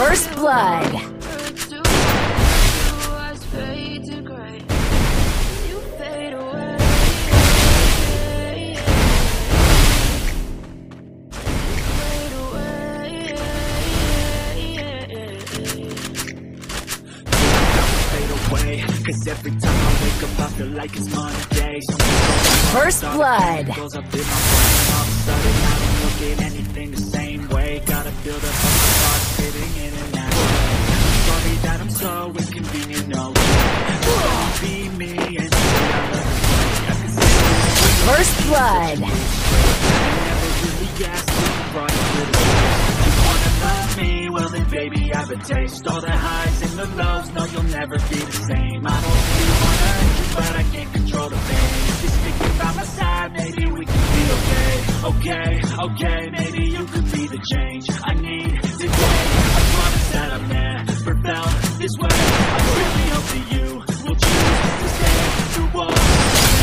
First blood. Cause every time I wake up I feel like it's Monday. First blood love me? Well then baby I have a taste All the highs and the lows No you'll never be the same I don't really wanna hurt you But I can't control the pain thinking by my side Maybe we can be okay Okay, okay Maybe you could be the change I need today I promise that I've never felt this way I really hope that you will choose to stay through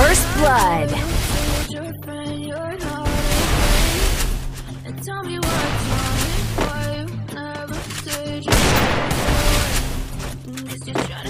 First blood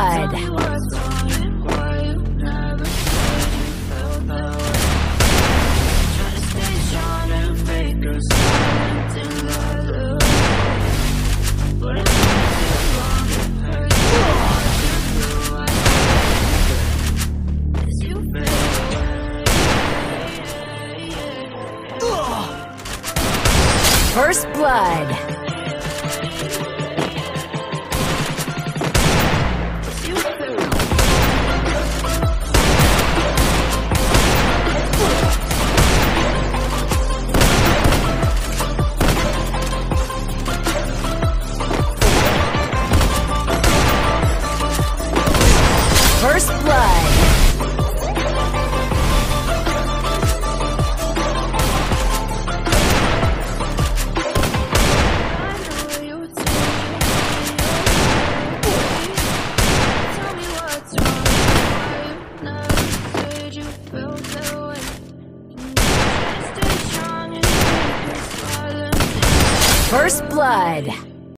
away. First blood First blood